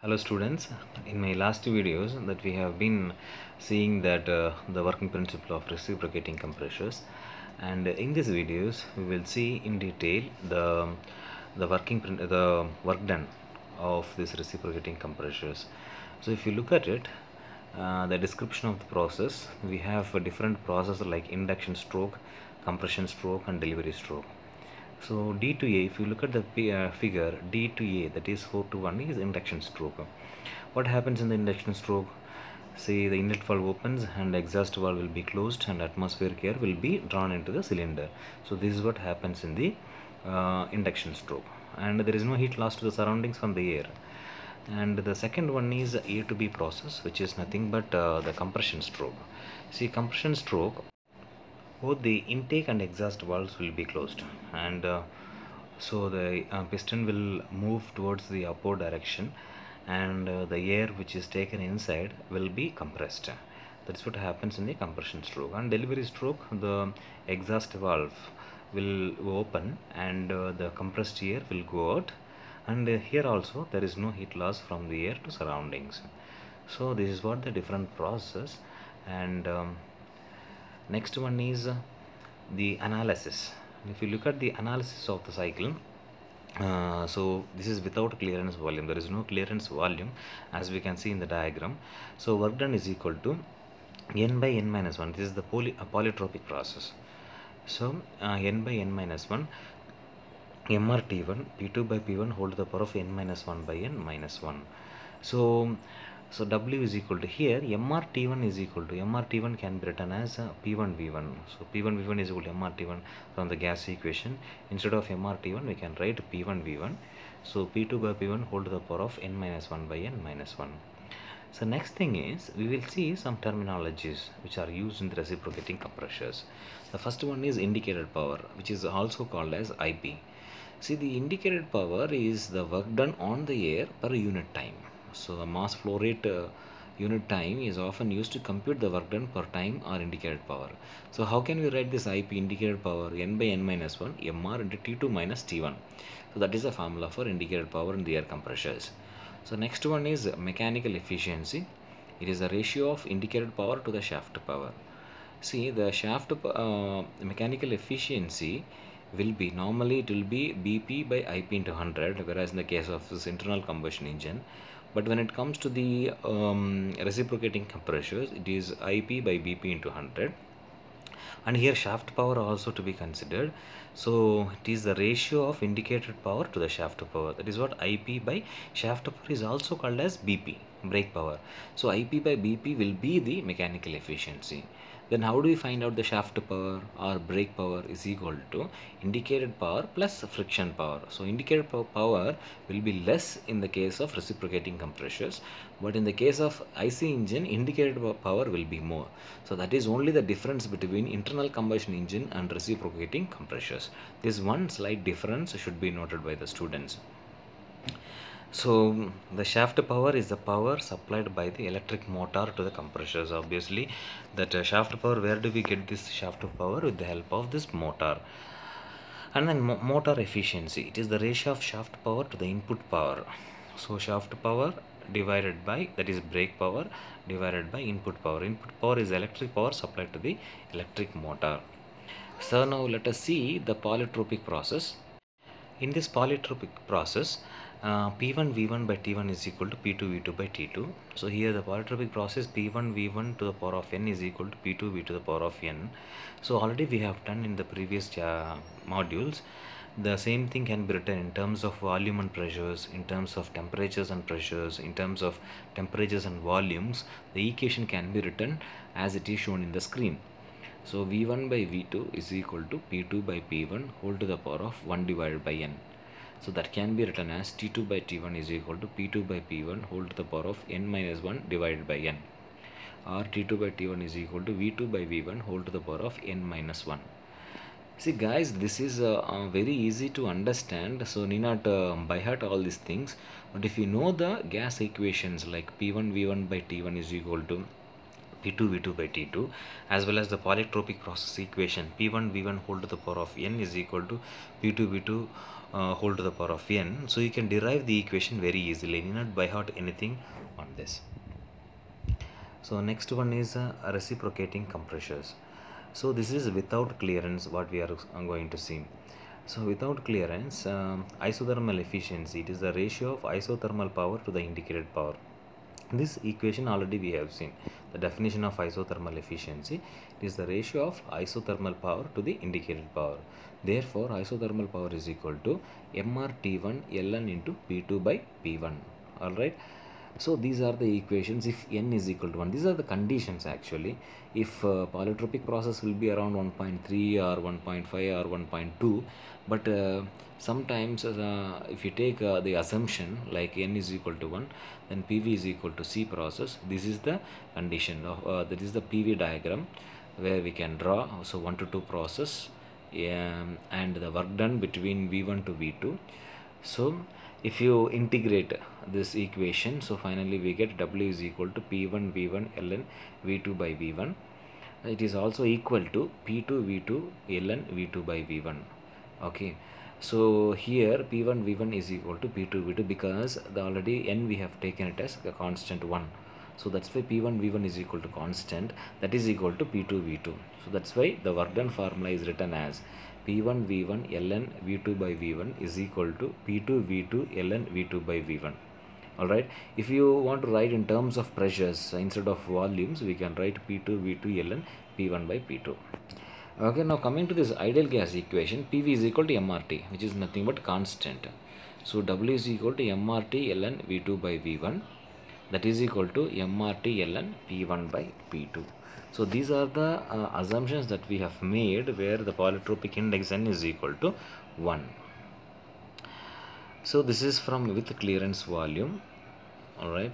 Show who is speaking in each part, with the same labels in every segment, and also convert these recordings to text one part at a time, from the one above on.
Speaker 1: Hello students, in my last videos that we have been seeing that uh, the working principle of reciprocating compressors and in these videos we will see in detail the the working the work done of this reciprocating compressors. So if you look at it uh, the description of the process we have a different process like induction stroke, compression stroke and delivery stroke. So D to A, if you look at the uh, figure, D to A, that is 4 to 1 is induction stroke. What happens in the induction stroke? See, the inlet valve opens and exhaust valve will be closed and atmospheric air will be drawn into the cylinder. So this is what happens in the uh, induction stroke. And there is no heat loss to the surroundings from the air. And the second one is A to B process, which is nothing but uh, the compression stroke. See, compression stroke both the intake and exhaust valves will be closed. And uh, so the uh, piston will move towards the upward direction. And uh, the air which is taken inside will be compressed. That's what happens in the compression stroke. And delivery stroke the exhaust valve will open and uh, the compressed air will go out. And uh, here also there is no heat loss from the air to surroundings. So this is what the different process and um, next one is uh, the analysis. If you look at the analysis of the cycle uh, so this is without clearance volume. There is no clearance volume as we can see in the diagram. So work done is equal to n by n minus 1 this is the poly, uh, polytropic process. So uh, n by n minus 1 mrt1 p2 by p1 whole to the power of n minus 1 by n minus 1 so so w is equal to here mrt1 is equal to mrt1 can be written as uh, p1 v1 so p1 v1 is equal to mrt1 from the gas equation. Instead of mrt1 we can write p1 v1 so p2 by p1 whole to the power of n minus 1 by n minus 1 so next thing is we will see some terminologies which are used in the reciprocating compressors. The first one is indicated power which is also called as ip see the indicated power is the work done on the air per unit time so the mass flow rate uh, unit time is often used to compute the work done per time or indicated power. So how can we write this ip indicated power n by n minus 1 mr into t2 minus t1 so that is the formula for indicated power in the air compressors. So next one is mechanical efficiency. It is the ratio of indicated power to the shaft power. See the shaft uh, mechanical efficiency will be normally it will be bp by ip into 100 whereas in the case of this internal combustion engine but when it comes to the um, reciprocating compressors it is ip by bp into 100 and here shaft power also to be considered. So it is the ratio of indicated power to the shaft power. That is what ip by shaft power is also called as bp brake power. So ip by bp will be the mechanical efficiency then how do we find out the shaft power or brake power is equal to indicated power plus friction power? So indicated power will be less in the case of reciprocating compressors but in the case of ic engine indicated power will be more. So that is only the difference between internal combustion engine and reciprocating compressors. This one slight difference should be noted by the students so the shaft power is the power supplied by the electric motor to the compressors obviously. That uh, shaft power where do we get this shaft power? With the help of this motor. And then mo motor efficiency. It is the ratio of shaft power to the input power. So shaft power divided by that is brake power divided by input power. Input power is electric power supplied to the electric motor. So now let us see the polytropic process. In this polytropic process uh, P1 V1 by T1 is equal to P2 V2 by T2. So here the polytropic process P1 V1 to the power of n is equal to P2 V to the power of n. So already we have done in the previous uh, modules. The same thing can be written in terms of volume and pressures, in terms of temperatures and pressures, in terms of temperatures and volumes. The equation can be written as it is shown in the screen. So V1 by V2 is equal to P2 by P1 whole to the power of 1 divided by n. So that can be written as T2 by T1 is equal to P2 by P1 whole to the power of n minus 1 divided by n. Or T2 by T1 is equal to V2 by V1 whole to the power of n minus 1. See guys, this is uh, uh, very easy to understand. So need not uh, by heart all these things. But if you know the gas equations like P1 V1 by T1 is equal to P2 V2 by T2 as well as the polytropic process equation P1 V1 whole to the power of n is equal to P2 V2 uh, whole to the power of n. So you can derive the equation very easily. You need not by heart anything on this. So next one is uh, reciprocating compressors. So this is without clearance what we are going to see. So without clearance, um, isothermal efficiency, it is the ratio of isothermal power to the indicated power. This equation already we have seen. The definition of isothermal efficiency is the ratio of isothermal power to the indicated power. Therefore, isothermal power is equal to MRT1 ln into P2 by P1. Alright. So these are the equations if n is equal to 1. These are the conditions actually. If uh, polytropic process will be around 1.3 or 1.5 or 1.2 but uh, sometimes uh, if you take uh, the assumption like n is equal to 1 then PV is equal to C process. This is the condition of uh, that is the PV diagram where we can draw so 1 to 2 process um, and the work done between V1 to V2. So if you integrate this equation. So finally we get w is equal to p1 v1 ln v2 by v1 it is also equal to p2 v2 ln v2 by v1 okay. So here p1 v1 is equal to p2 v2 because the already n we have taken it as a constant 1 so that's why p1 v1 is equal to constant. That is equal to p2 v2 so that's why the work done formula is written as P1 V1 ln V2 by V1 is equal to P2 V2 ln V2 by V1 alright? If you want to write in terms of pressures instead of volumes we can write P2 V2 ln P1 by P2 okay now coming to this ideal gas equation PV is equal to MRT which is nothing but constant. So W is equal to MRT ln V2 by V1 that is equal to MRT ln P1 by P2 so these are the uh, assumptions that we have made where the polytropic index n is equal to 1. So this is from with clearance volume. Alright.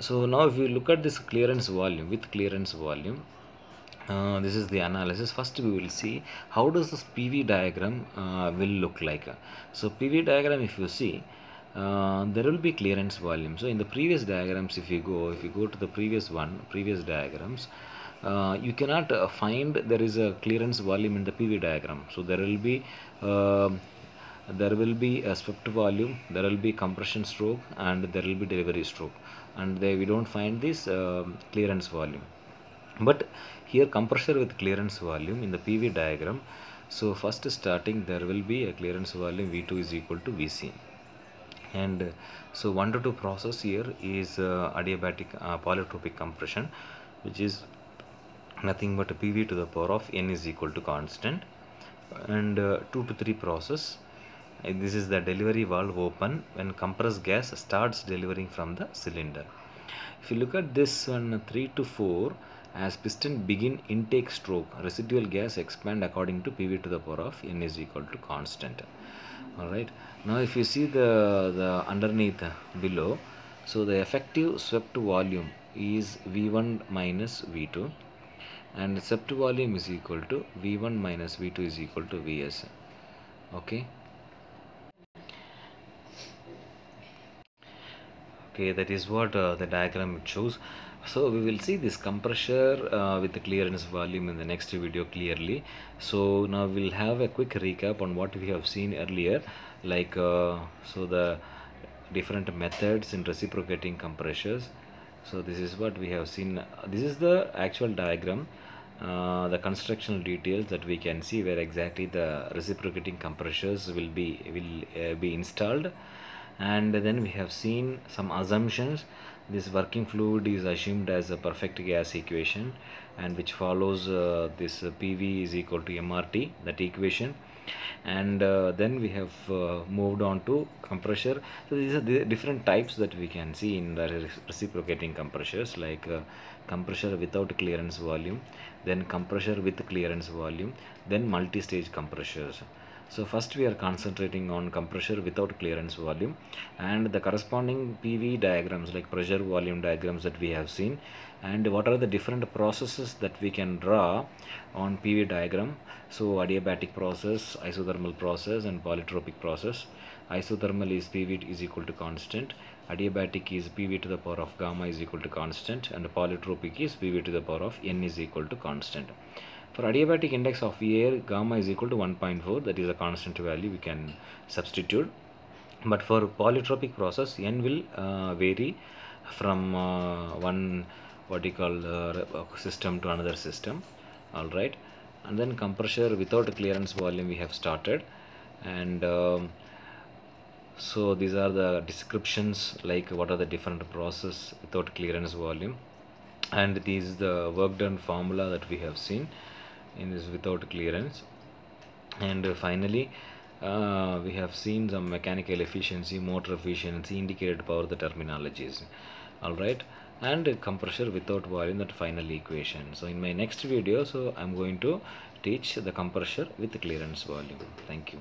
Speaker 1: So now if you look at this clearance volume with clearance volume, uh, this is the analysis. First we will see how does this PV diagram uh, will look like. So PV diagram if you see, uh, there will be clearance volume so in the previous diagrams if you go if you go to the previous one previous diagrams uh, you cannot uh, find there is a clearance volume in the PV diagram so there will be there will be a swept volume there will be compression stroke and there will be delivery stroke. And there we don't find this clearance volume. But here compressor with clearance volume in the PV diagram. So first starting there will be a clearance volume V2 is equal to Vc and uh, so 1 to 2 process here is uh, adiabatic uh, polytropic compression which is nothing but PV to the power of n is equal to constant. And 2 to 3 process this is the delivery valve open when compressed gas starts delivering from the cylinder. If you look at this one 3 to 4 as piston begin intake stroke residual gas expand according to PV to the power of n is equal to constant. All right now if you see the the underneath below so the effective swept volume is v1 minus v2 and swept volume is equal to v1 minus v2 is equal to vs okay okay that is what uh, the diagram shows. So we will see this compressor uh, with the clearance volume in the next video clearly. So now we'll have a quick recap on what we have seen earlier like uh, so the different methods in reciprocating compressors. So this is what we have seen. This is the actual diagram uh, the constructional details that we can see where exactly the reciprocating compressors will be will uh, be installed and then we have seen some assumptions. This working fluid is assumed as a perfect gas equation and which follows uh, this uh, PV is equal to MRT that equation. And uh, then we have uh, moved on to compressor. So these are the different types that we can see in the reciprocating compressors like uh, compressor without clearance volume then compressor with clearance volume then multi-stage compressors so first we are concentrating on compressor without clearance volume and the corresponding PV diagrams like pressure volume diagrams that we have seen and what are the different processes that we can draw on PV diagram. So adiabatic process, isothermal process and polytropic process. Isothermal is PV is equal to constant adiabatic is pv to the power of gamma is equal to constant and polytropic is pv to the power of n is equal to constant for adiabatic index of air gamma is equal to 1.4 that is a constant value we can substitute. But for polytropic process n will uh, vary from uh, one what you call uh, system to another system. All right and then compressor without clearance volume we have started. And um, so these are the descriptions like what are the different process without clearance volume. And this is the work done formula that we have seen in this without clearance. And uh, finally uh, we have seen some mechanical efficiency motor efficiency indicated power the terminologies. All right? And compressor without volume that final equation. So in my next video so i'm going to teach the compressor with clearance volume. Thank you